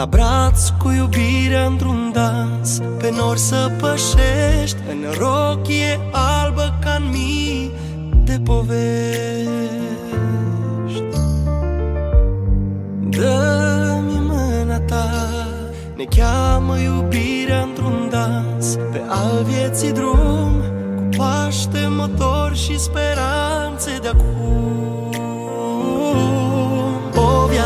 La braț cu iubirea într-un dans Pe nori să pășești În rochie albă ca în mii de povești. Dă-mi mâna ta Ne cheamă iubirea într-un dans Pe al vieții drum Cu paște, motor și speranțe de acum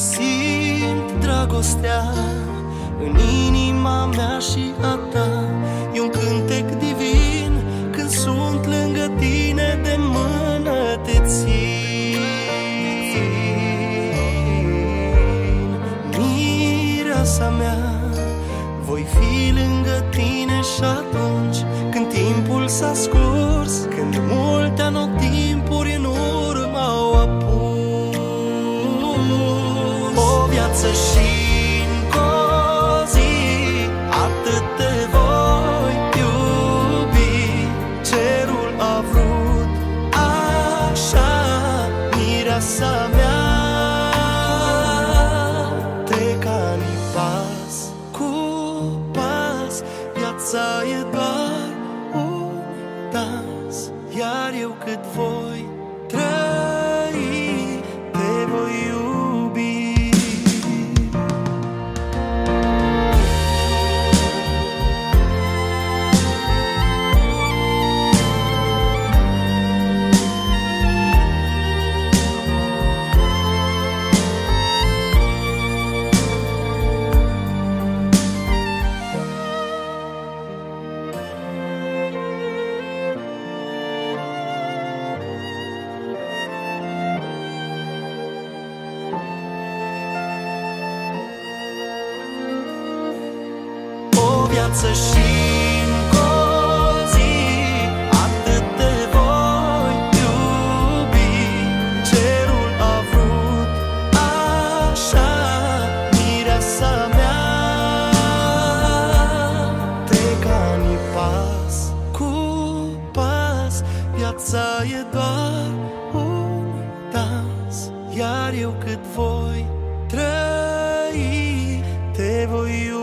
Simt dragostea în inima mea și a ta. E un cântec divin când sunt lângă tine de mână te țin. Viața mea Voi fi lângă tine și atunci Când timpul s-a scurs Când multe anotimpuri Mireasa mea. Viața e doar un dans. Iar eu cât voi viață și Atât te voi iubi. Cerul a vrut așa Mireasa mea. Te cani pas cu pas Viața e doar un dans. Iar eu cât voi trăi Te voi